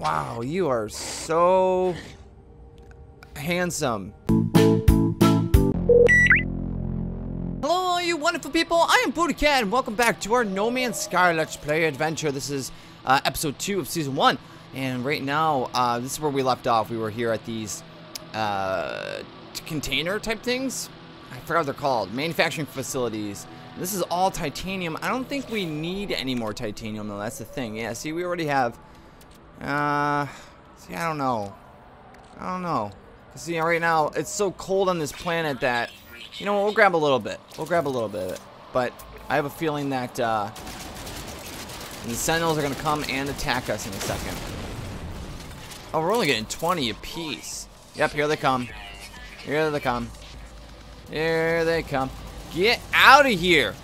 Wow, you are so handsome. Hello, all you wonderful people. I am Cat, and welcome back to our No Man's Sky Let's Play adventure. This is uh, episode two of season one, and right now, uh, this is where we left off. We were here at these uh, container type things. I forgot what they're called. Manufacturing facilities. This is all titanium. I don't think we need any more titanium, though. That's the thing. Yeah, see, we already have. Uh, see, I don't know. I don't know. See, right now, it's so cold on this planet that, you know what, we'll grab a little bit. We'll grab a little bit of it. But I have a feeling that uh, the Sentinels are going to come and attack us in a second. Oh, we're only getting 20 apiece. Yep, here they come. Here they come. Here they come. Get out of here.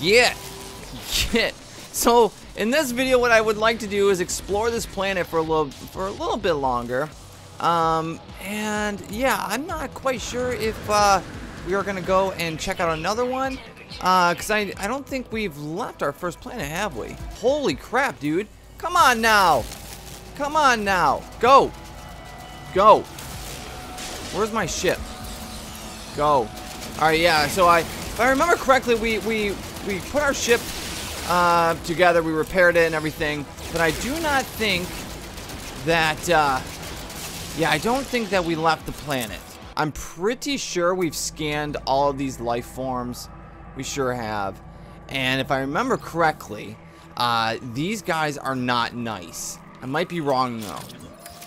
Get. Get. So, in this video, what I would like to do is explore this planet for a little, for a little bit longer. Um, and yeah, I'm not quite sure if uh, we are going to go and check out another one. Because uh, I, I don't think we've left our first planet, have we? Holy crap, dude. Come on now. Come on now. Go. Go. Where's my ship? Go. Alright, yeah, so I, if I remember correctly, we, we, we put our ship uh, together, we repaired it and everything, but I do not think that, uh, yeah, I don't think that we left the planet. I'm pretty sure we've scanned all of these life forms. We sure have. And if I remember correctly, uh, these guys are not nice. I might be wrong, though.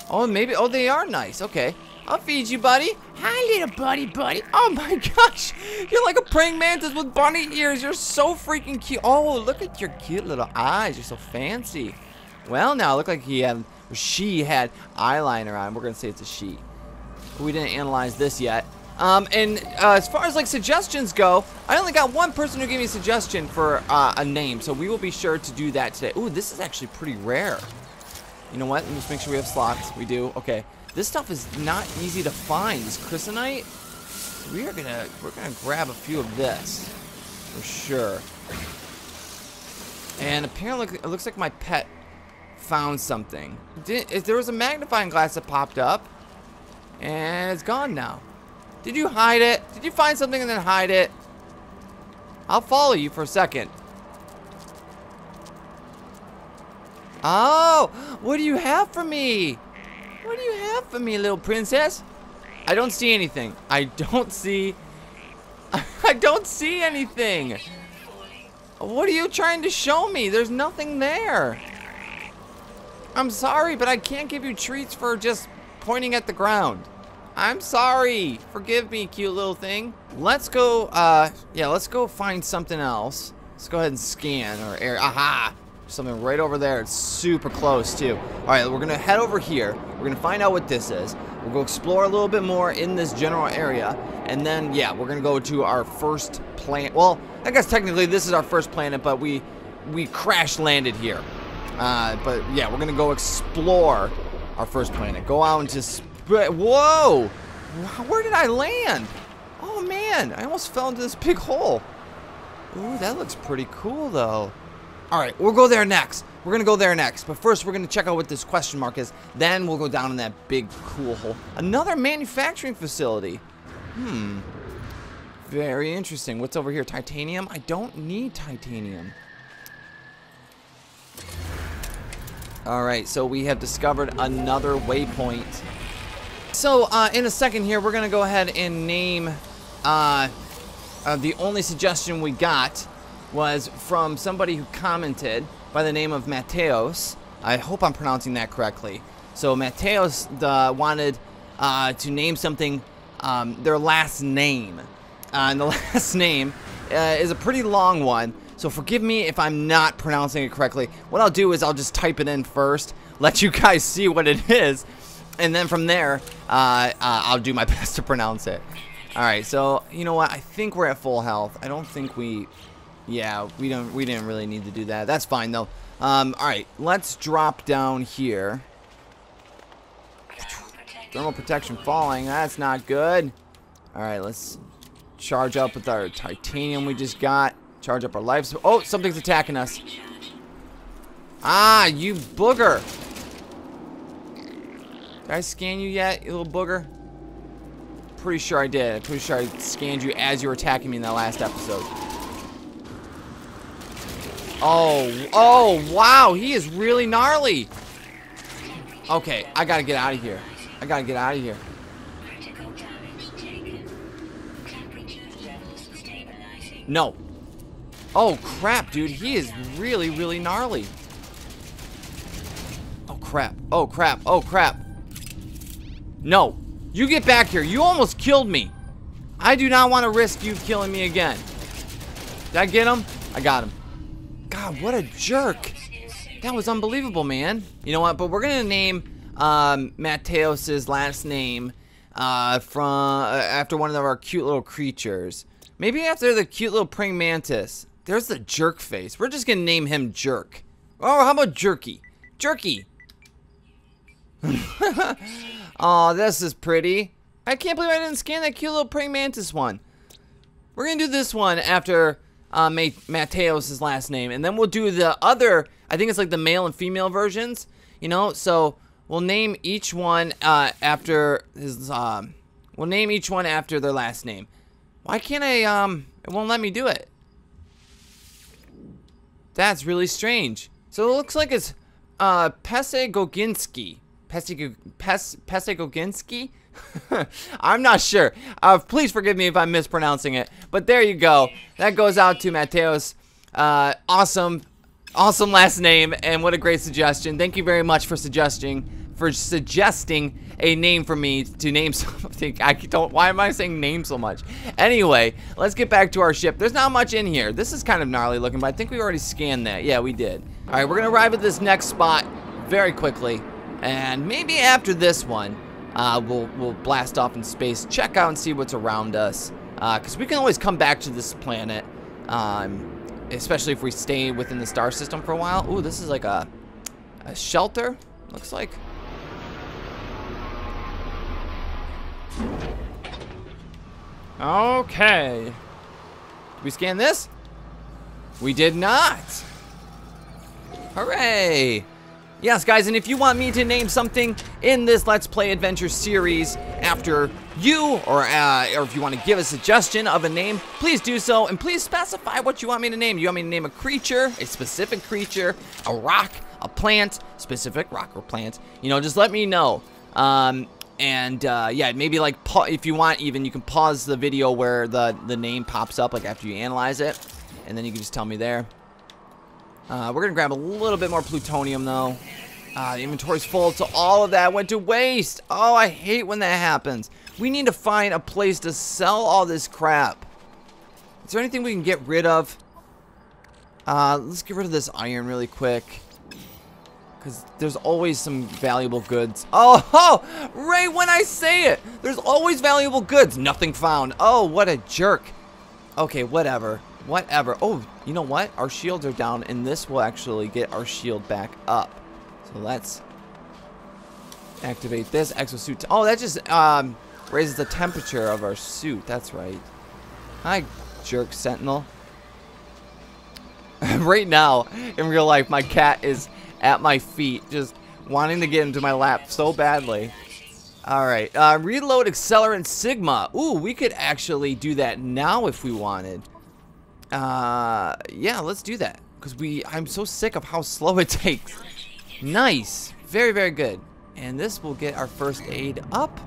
Oh, maybe, oh, they are nice. Okay. I'll feed you, buddy. Hi, little buddy, buddy. Oh my gosh. You're like a praying mantis with bunny ears. You're so freaking cute. Oh, look at your cute little eyes. You're so fancy. Well, now, look like he had, she had eyeliner on. We're to say it's a she. We didn't analyze this yet. Um, and uh, as far as like suggestions go, I only got one person who gave me a suggestion for uh, a name, so we will be sure to do that today. Ooh, this is actually pretty rare. You know what? Let me just make sure we have slots. We do. Okay. This stuff is not easy to find. This chrysonite. We are gonna we're gonna grab a few of this for sure. And apparently, it looks like my pet found something. Did, there was a magnifying glass that popped up, and it's gone now. Did you hide it? Did you find something and then hide it? I'll follow you for a second. Oh, what do you have for me? What do you have for me, little princess? I don't see anything. I don't see... I don't see anything. What are you trying to show me? There's nothing there. I'm sorry, but I can't give you treats for just pointing at the ground. I'm sorry. Forgive me, cute little thing. Let's go, uh, yeah, let's go find something else. Let's go ahead and scan or air. Aha! Something right over there. It's super close, too. All right, we're going to head over here. We're going to find out what this is. We'll go explore a little bit more in this general area. And then, yeah, we're going to go to our first planet. Well, I guess technically this is our first planet, but we we crash landed here. Uh, but, yeah, we're going to go explore our first planet. Go out into... Whoa! Where did I land? Oh, man. I almost fell into this big hole. Ooh, that looks pretty cool, though. All right, we'll go there next. We're going to go there next. But first, we're going to check out what this question mark is. Then we'll go down in that big, cool hole. Another manufacturing facility. Hmm. Very interesting. What's over here? Titanium? I don't need titanium. All right, so we have discovered another waypoint. So, uh, in a second here, we're going to go ahead and name uh, uh, the only suggestion we got was from somebody who commented by the name of Mateos. I hope I'm pronouncing that correctly. So Mateos uh, wanted uh, to name something, um, their last name. Uh, and the last name uh, is a pretty long one. So forgive me if I'm not pronouncing it correctly. What I'll do is I'll just type it in first, let you guys see what it is, and then from there, uh, uh, I'll do my best to pronounce it. Alright, so, you know what? I think we're at full health. I don't think we yeah, we don't we didn't really need to do that. That's fine though. Um, all right, let's drop down here. Thermal protection falling. That's not good. All right, let's charge up with our titanium we just got. Charge up our life. Oh, something's attacking us. Ah, you booger. Did I scan you yet, you little booger? Pretty sure I did. Pretty sure I scanned you as you were attacking me in that last episode. Oh, oh, wow. He is really gnarly. Okay, I gotta get out of here. I gotta get out of here. No. Oh, crap, dude. He is really, really gnarly. Oh, crap. Oh, crap. Oh, crap. No. You get back here. You almost killed me. I do not want to risk you killing me again. Did I get him? I got him. God, what a jerk. That was unbelievable, man. You know what? But we're going to name um, Mateos's last name uh, from uh, after one of our cute little creatures. Maybe after the cute little praying mantis. There's the jerk face. We're just going to name him Jerk. Oh, how about Jerky? Jerky. oh, this is pretty. I can't believe I didn't scan that cute little praying mantis one. We're going to do this one after uh, Mateos' last name. And then we'll do the other, I think it's like the male and female versions. You know, so we'll name each one uh, after his, um, we'll name each one after their last name. Why can't I, um, it won't let me do it. That's really strange. So it looks like it's, uh, Pesegoginski. Pesegoginski? I'm not sure. Uh, please forgive me if I'm mispronouncing it. But there you go. That goes out to Mateos. Uh, awesome, awesome last name, and what a great suggestion. Thank you very much for suggesting for suggesting a name for me to name something. I don't. Why am I saying name so much? Anyway, let's get back to our ship. There's not much in here. This is kind of gnarly looking, but I think we already scanned that. Yeah, we did. All right, we're gonna arrive at this next spot very quickly, and maybe after this one uh, we'll, we'll blast off in space, check out and see what's around us. Because uh, we can always come back to this planet, um, especially if we stay within the star system for a while. Ooh, this is like a, a shelter, looks like. Okay. Did we scan this? We did not. Hooray. Yes, guys, and if you want me to name something in this Let's Play Adventure series after you, or, uh, or if you want to give a suggestion of a name, please do so, and please specify what you want me to name. You want me to name a creature, a specific creature, a rock, a plant, specific rock or plant, you know, just let me know. Um, and uh, yeah, maybe like if you want, even you can pause the video where the the name pops up, like after you analyze it, and then you can just tell me there. Uh, we're going to grab a little bit more plutonium, though. Uh, the inventory's full, so all of that went to waste. Oh, I hate when that happens. We need to find a place to sell all this crap. Is there anything we can get rid of? Uh, let's get rid of this iron really quick. Because there's always some valuable goods. Oh, oh, right when I say it. There's always valuable goods. Nothing found. Oh, what a jerk. Okay, whatever. Whatever. Oh, you know what? Our shields are down, and this will actually get our shield back up. So let's activate this exosuit. Oh, that just um, raises the temperature of our suit. That's right. Hi, jerk sentinel. right now, in real life, my cat is at my feet, just wanting to get into my lap so badly. Alright, uh, reload accelerant sigma. Ooh, we could actually do that now if we wanted. Uh, yeah, let's do that. Because we, I'm so sick of how slow it takes. Nice. Very, very good. And this will get our first aid up.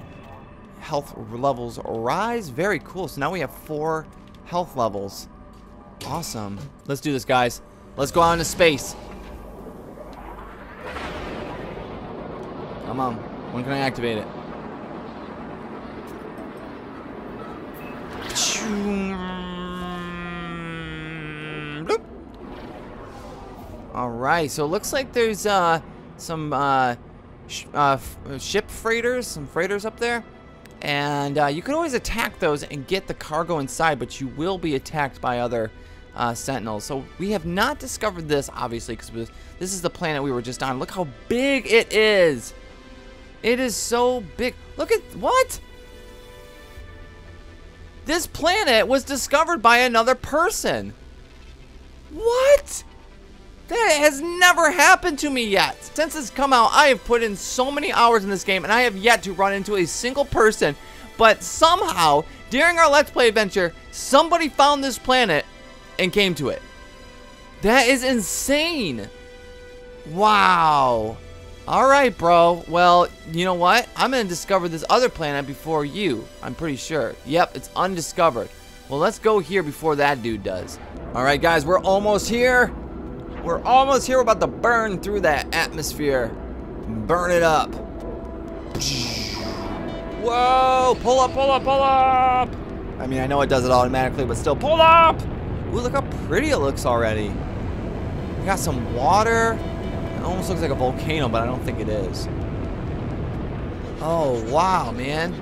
Health levels rise. Very cool. So now we have four health levels. Awesome. Let's do this, guys. Let's go out into space. Come on. When can I activate it? Alright, so it looks like there's uh, some uh, sh uh, ship freighters, some freighters up there. And uh, you can always attack those and get the cargo inside, but you will be attacked by other uh, sentinels. So we have not discovered this, obviously, because this is the planet we were just on. Look how big it is. It is so big. Look at, what? This planet was discovered by another person. What? That has never happened to me yet. Since it's come out, I have put in so many hours in this game, and I have yet to run into a single person. But somehow, during our Let's Play adventure, somebody found this planet and came to it. That is insane. Wow. All right, bro. Well, you know what? I'm going to discover this other planet before you. I'm pretty sure. Yep, it's undiscovered. Well, let's go here before that dude does. All right, guys, we're almost here. We're almost here. We're about to burn through that atmosphere. Burn it up. Whoa! Pull up, pull up, pull up! I mean, I know it does it automatically, but still, pull up! Ooh, look how pretty it looks already. We got some water. It almost looks like a volcano, but I don't think it is. Oh, wow, man.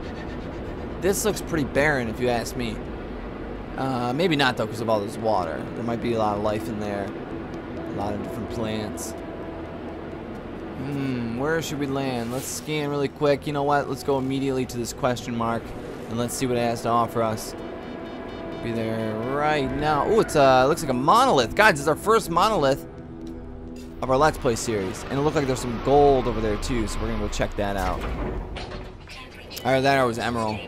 This looks pretty barren, if you ask me. Uh, maybe not, though, because of all this water. There might be a lot of life in there. Lot of different plants. Hmm, where should we land? Let's scan really quick. You know what? Let's go immediately to this question mark. And let's see what it has to offer us. Be there right now. Oh, it's uh, looks like a monolith. Guys, is our first monolith of our Let's Play series. And it looked like there's some gold over there too, so we're gonna go check that out. Alright, that was emerald.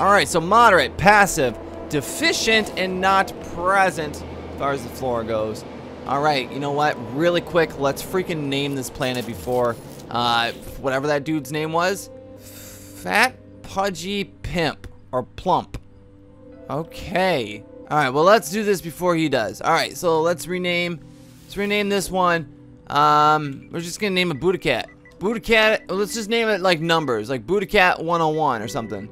Alright, so moderate, passive, deficient, and not present as far as the floor goes. Alright, you know what? Really quick, let's freaking name this planet before uh, whatever that dude's name was. Fat Pudgy Pimp. Or Plump. Okay. Alright, well let's do this before he does. Alright, so let's rename let's rename this one. Um, we're just gonna name it Buddha Cat. Let's just name it like numbers, like Buddha Cat 101 or something.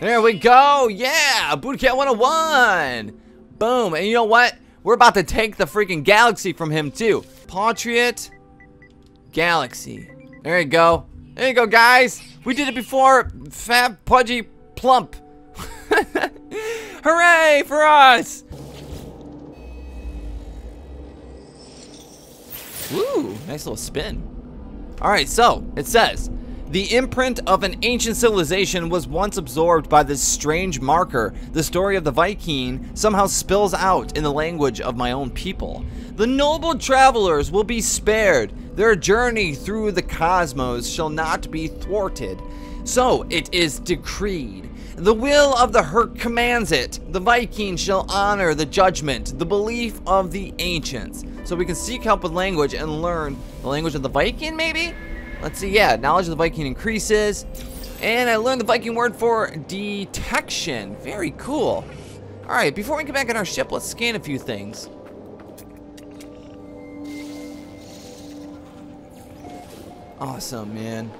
There we go, yeah, Buddha Cat 101. Boom, and you know what? We're about to take the freaking galaxy from him too. Patriot Galaxy. There you go. There you go, guys. We did it before. Fat, pudgy, plump. Hooray for us! Ooh, nice little spin. Alright, so, it says, the imprint of an ancient civilization was once absorbed by this strange marker. The story of the Vy'keen somehow spills out in the language of my own people. The noble travelers will be spared. Their journey through the cosmos shall not be thwarted. So it is decreed. The will of the Herc commands it. The Vy'keen shall honor the judgment, the belief of the ancients. So we can seek help with language and learn the language of the Vy'keen, maybe? Let's see, yeah, knowledge of the Vy'keen increases. And I learned the Viking word for detection. Very cool. All right, before we get back on our ship, let's scan a few things. Awesome, man.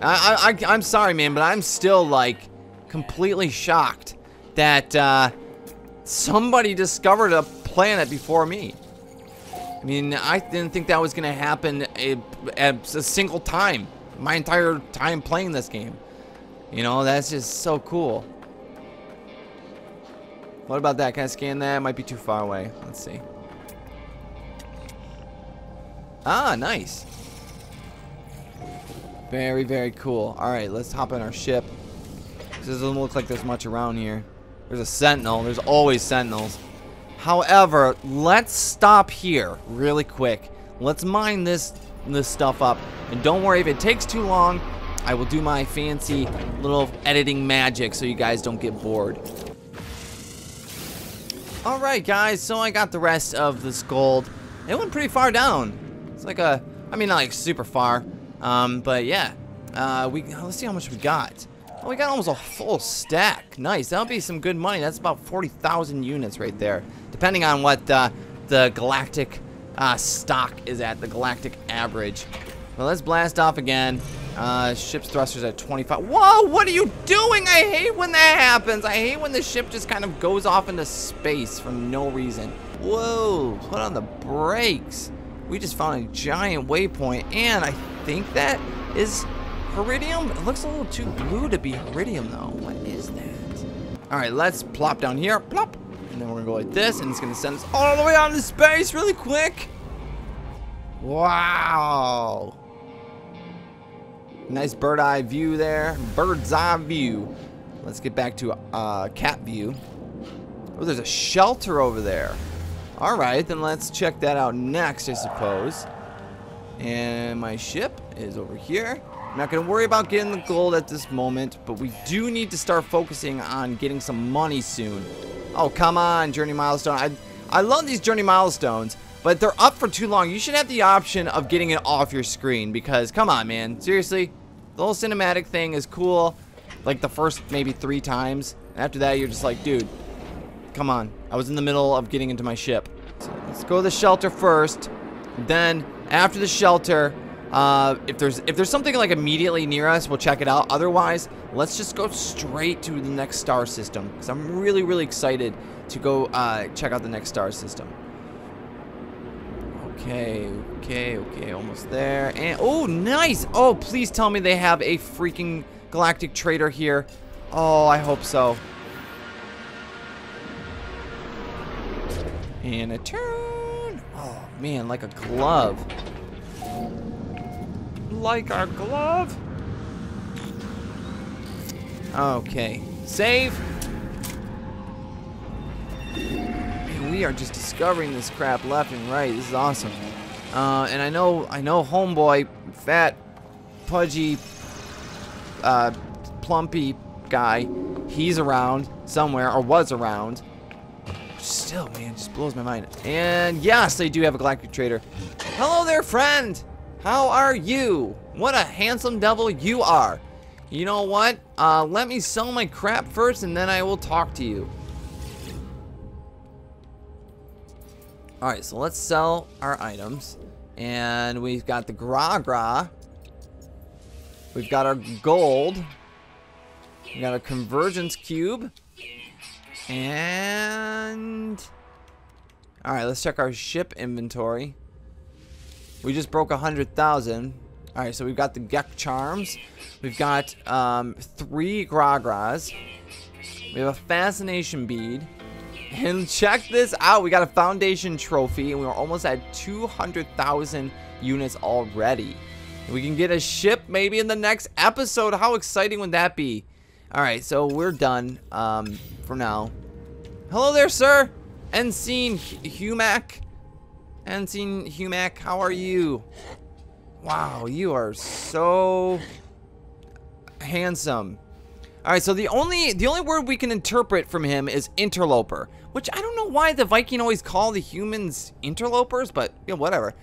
I, I, I'm sorry, man, but I'm still, like, completely shocked that uh, somebody discovered a planet before me. I mean, I didn't think that was going to happen a, a, single time. My entire time playing this game. You know, that's just so cool. What about that? Can I scan that? It might be too far away. Let's see. Ah, nice. Very, very cool. Alright, let's hop on our ship. This doesn't look like there's much around here. There's a sentinel. There's always sentinels. However, let's stop here really quick. Let's mine this this stuff up. And don't worry, if it takes too long, I will do my fancy little editing magic so you guys don't get bored. Alright guys, so I got the rest of this gold. It went pretty far down. It's like a, I mean not like super far, um, but yeah. Uh, we Let's see how much we got. Oh, we got almost a full stack. Nice. That'll be some good money. That's about 40,000 units right there. Depending on what uh, the galactic uh, stock is at, the galactic average. Well, let's blast off again. Uh, ship's thrusters at 25. Whoa, what are you doing? I hate when that happens. I hate when the ship just kind of goes off into space for no reason. Whoa, put on the brakes. We just found a giant waypoint, and I think that is Heridium? It looks a little too blue to be Heridium, though. What is that? All right, let's plop down here. Plop. And then we're to go like this, and it's to send us all the way out into space really quick. Wow. Nice bird eye view there. Bird's eye view. Let's get back to uh, cat view. Oh, there's a shelter over there. All right, then let's check that out next, I suppose. And my ship is over here. I'm not going to worry about getting the gold at this moment, but we do need to start focusing on getting some money soon. Oh, come on, Journey Milestone. I, I love these Journey Milestones, but they're up for too long. You should have the option of getting it off your screen because, come on, man. Seriously, the whole cinematic thing is cool, like the first maybe three times. After that, you're just like, dude, come on. I was in the middle of getting into my ship. So let's go to the shelter first. Then, after the shelter, uh, if there's if there's something like immediately near us, we'll check it out. Otherwise, let's just go straight to the next star system because I'm really really excited to go uh, check out the next star system. Okay, okay, okay, almost there. And oh, nice! Oh, please tell me they have a freaking galactic trader here. Oh, I hope so. And a turn. Oh man, like a glove like our glove. Okay. Save. Man, we are just discovering this crap left and right. This is awesome. Uh, and I know, I know, homeboy, fat, pudgy, uh, plumpy guy, he's around somewhere or was around. Still, man, just blows my mind. And yes, they do have a galactic trader. Hello there, friend. How are you? What a handsome devil you are. You know what? Uh, let me sell my crap first and then I will talk to you. Alright, so let's sell our items. And we've got the Gra Gra. We've got our gold. We got a convergence cube. And... Alright, let's check our ship inventory. We just broke a 100,000. Alright, so we've got the Gek Charms. We've got um, three Gragras. We have a Fascination Bead. And check this out. We got a Foundation Trophy. And we are almost at 200,000 units already. We can get a ship maybe in the next episode. How exciting would that be? Alright, so we're done um, for now. Hello there, sir. Ensign Humac. Ensign Humac, how are you? Wow, you are so handsome. All right, so the only the only word we can interpret from him is interloper, which I don't know why the Vy'keen always call the humans interlopers, but you know, whatever.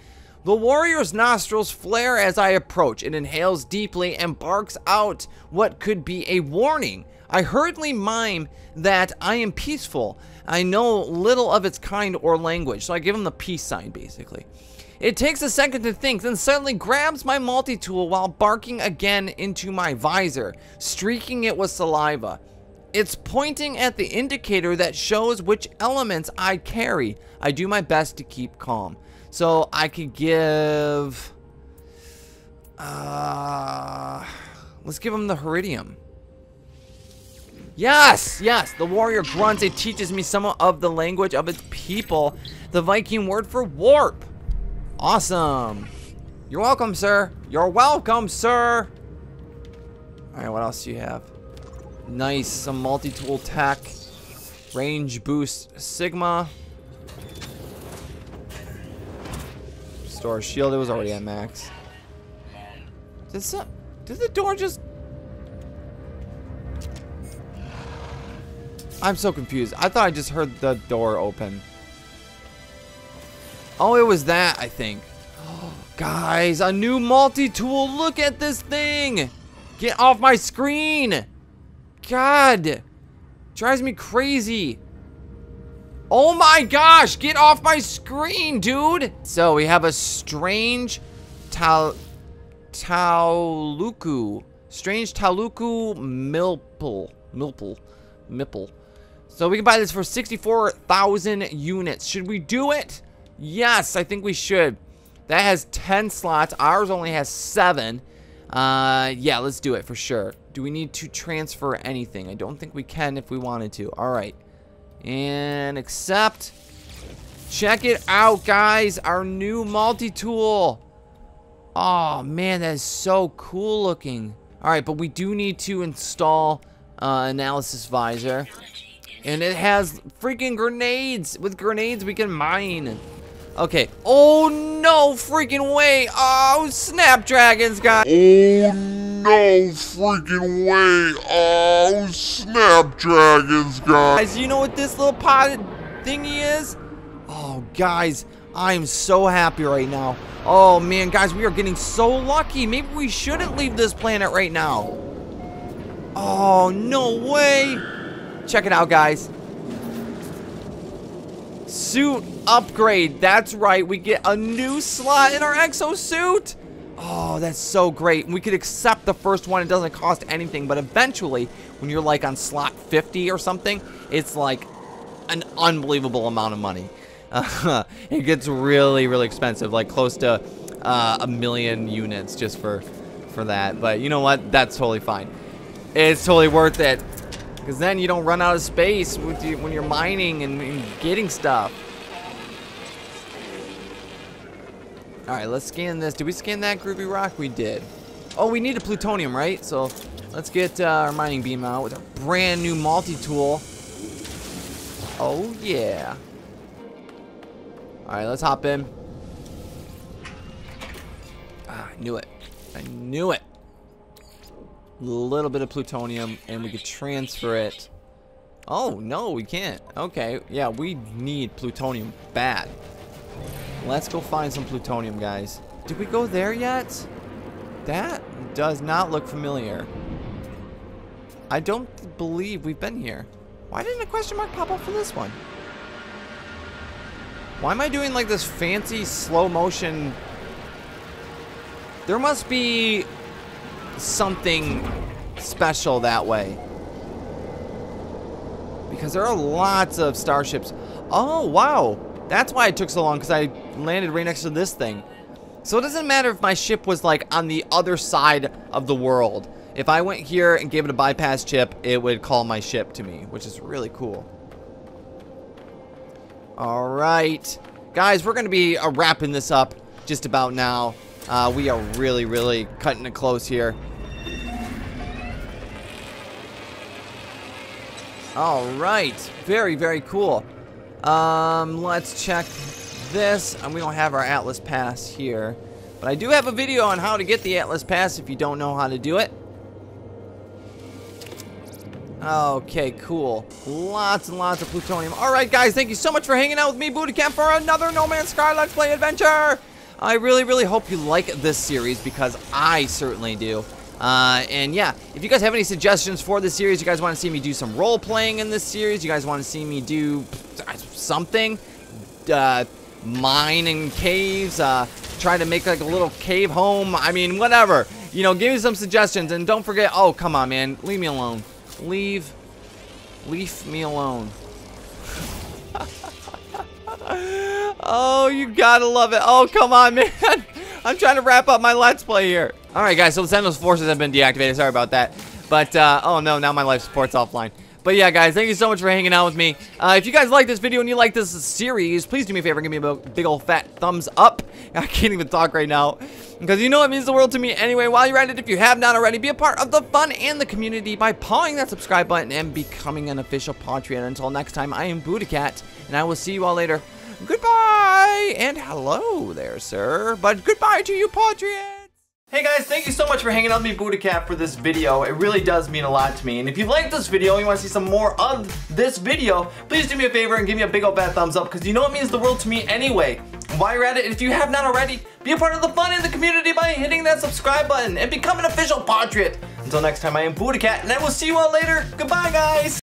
The warrior's nostrils flare as I approach. It inhales deeply and barks out what could be a warning. I hurriedly mime that I am peaceful. I know little of its kind or language, so I give him the peace sign, basically. It takes a second to think, then suddenly grabs my multi-tool while barking again into my visor, streaking it with saliva. It's pointing at the indicator that shows which elements I carry. I do my best to keep calm. So I could give... Uh, let's give him the Heridium. Yes, yes, the warrior grunts. It teaches me some of the language of its people. The Vy'keen word for warp. Awesome. You're welcome, sir. You're welcome, sir. All right, what else do you have? Nice, some multi-tool tech. Range boost Sigma. Store shield, it was already at max. Did, some, did the door just I'm so confused. I thought I just heard the door open. Oh, it was that, I think. guys, a new multi-tool. Look at this thing. Get off my screen. God. Drives me crazy. Oh my gosh, get off my screen, dude. So we have a strange Tal Taluku. Strange Taluku Milple. Milple. Mipple. So we can buy this for 64,000 units. Should we do it? Yes, I think we should. That has 10 slots. Ours only has 7. Uh, yeah, let's do it for sure. Do we need to transfer anything? I don't think we can if we wanted to. All right. And accept. Check it out, guys. Our new multi-tool. Oh, man, that is so cool looking. All right, but we do need to install uh, analysis visor. And it has freaking grenades. With grenades, we can mine. Okay. Oh, no freaking way. Oh, snapdragons, guys. Oh no freaking way. Oh, snapdragons, guys. Guys, you know what this little pot thingy is? Oh, guys, I'm so happy right now. Oh, man, guys, we are getting so lucky. Maybe we shouldn't leave this planet right now. Oh, no way. Check it out, guys. Suit upgrade. That's right. We get a new slot in our exosuit. Oh, that's so great. We could accept the first one. It doesn't cost anything. But eventually, when you're like on slot 50 or something, it's like an unbelievable amount of money. Uh, it gets really, really expensive. Like close to uh, a million units just for, for that. But you know what? That's totally fine. It's totally worth it. Because then you don't run out of space you, when you're mining and, and getting stuff. Alright, let's scan this. Did we scan that groovy rock? We did. Oh, we need a plutonium, right? So let's get uh, our mining beam out with a brand new multi-tool. Oh, yeah. Alright, let's hop in. Ah, I knew it. I knew it. Little bit of plutonium, and we could transfer it. Oh, no, we can't. Okay, yeah, we need plutonium bad. Let's go find some plutonium, guys. Did we go there yet? That does not look familiar. I don't believe we've been here. Why didn't a question mark pop up for this one? Why am I doing like this fancy slow motion? There must be something special that way. Because there are lots of starships. Oh, wow. That's why it took so long, because I landed right next to this thing. So it doesn't matter if my ship was like on the other side of the world. If I went here and gave it a bypass chip, it would call my ship to me, which is really cool. All right. Guys, we're going to be uh, wrapping this up just about now. Uh, we are really, really cutting it close here. All right. Very, very cool. Um, let's check this. And we don't have our Atlas Pass here. But I do have a video on how to get the Atlas Pass if you don't know how to do it. Okay, cool. Lots and lots of plutonium. All right, guys, thank you so much for hanging out with me, Buddha Cat, for another No Man's Sky Let's Play adventure. I really, really hope you like this series because I certainly do. Uh, and yeah, if you guys have any suggestions for this series, you guys want to see me do some role playing in this series, you guys want to see me do something, uh, mine in caves, uh, try to make like a little cave home. I mean, whatever. You know, give me some suggestions and don't forget. Oh, come on, man, leave me alone. Leave, leave me alone. oh, you gotta love it. Oh, come on, man. I'm trying to wrap up my Let's Play here. All right, guys, so the Sentinel's forces have been deactivated. Sorry about that. But, uh, oh no, now my life support's offline. But yeah, guys, thank you so much for hanging out with me. Uh, if you guys like this video and you like this series, please do me a favor and give me a big old fat thumbs up. I can't even talk right now. Because you know it means the world to me anyway. While you're at it, if you have not already, be a part of the fun and the community by pawing that subscribe button and becoming an official Patreon. Until next time, I am Buddhacat, and I will see you all later. Goodbye, and hello there, sir. But goodbye to you, Patreon. Hey guys, thank you so much for hanging out with me, Buddhacat, for this video. It really does mean a lot to me. And if you like this video and you want to see some more of this video, please do me a favor and give me a big old bad thumbs up because you know it means the world to me anyway. while you're at it, if you have not already, be a part of the fun in the community by hitting that subscribe button and become an official Patriot. Until next time, I am Buddhacat, and I will see you all later. Goodbye, guys!